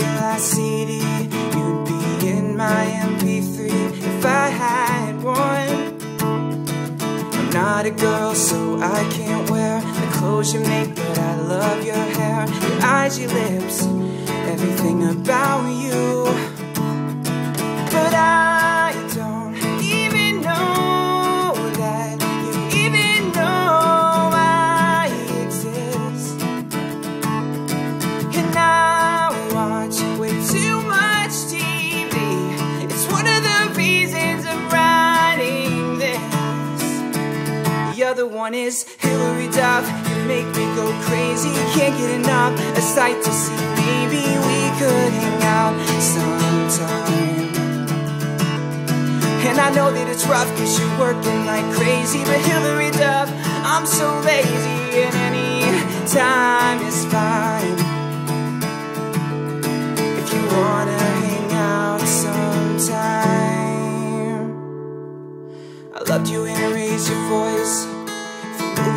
last CD. You'd be in my MP3 if I had one. I'm not a girl, so I can't wear the clothes you make, but I love your hair, your eyes, your lips, everything about you. One is Hilary Duff. You make me go crazy. Can't get enough. A sight to see. Maybe we could hang out sometime. And I know that it's rough cause you're working like crazy But Hilary Duff, I'm so lazy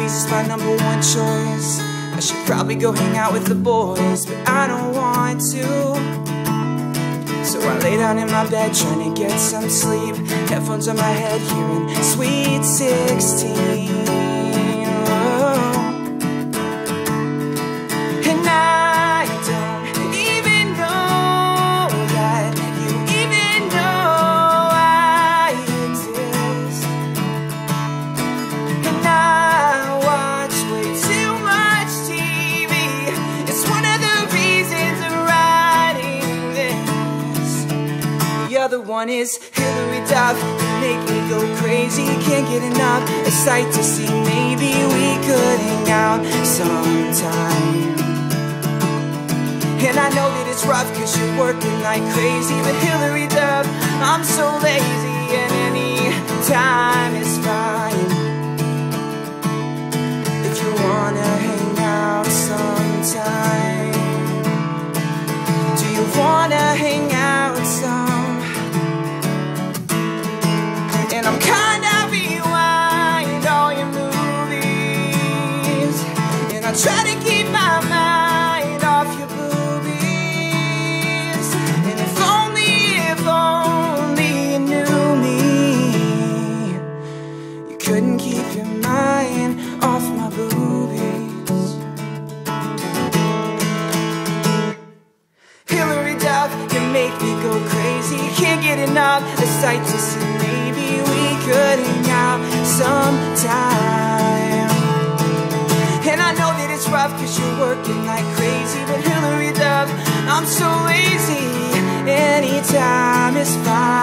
It's my number one choice. I should probably go hang out with the boys But I don't want to. So I lay down in my bed trying to get some sleep. Headphones on my head hearing Sweet 16 other one is Hilary Duff. Make me go crazy, can't get enough A sight to see, maybe we could hang out sometime. And I know that it's rough cause you're working like crazy But Hilary Duff, I'm so lazy And any couldn't keep your mind off my boobies. Hilary Duff, you make me go crazy. Can't get enough, a sight to see. Maybe we could hang out sometime. And I know that it's rough cause you're working like crazy But Hilary Duff, I'm so lazy. Anytime is fine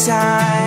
If